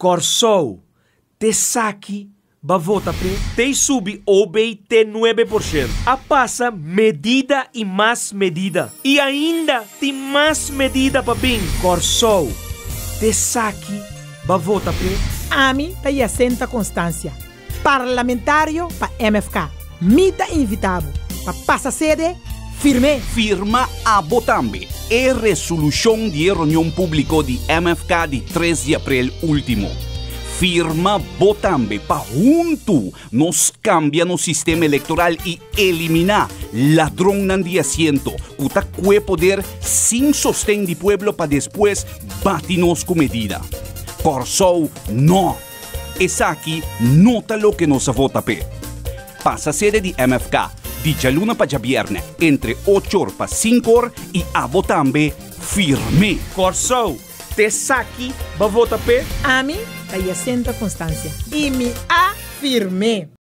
Corsou, te saque, ba vota pre, te sube OBT 9%. A passa medida e mais medida. E ainda tem mais medida para bem. Corsou, te saque, ba vota pre. AMI ta Jacinta Constância, parlamentário para MFK. Mita invitado para passa sede firme. Firma a Botambe. É resolução de reunião pública de MFK de 3 de abril último. Firma Botambe para junto nos cambia no sistema eleitoral e eliminar ladrão de asiento. Uta cue poder sin sostén de pueblo para después batinos com medida. Corsou, no. Esa aqui nota lo que nos vota pe. Passa sede de MFK, de luna para viernes, entre 8 horas para 5 horas e a Botambe firme. Corsou, te saque, ba vota pre. AMI ta Jacinta Constância. E me afirme.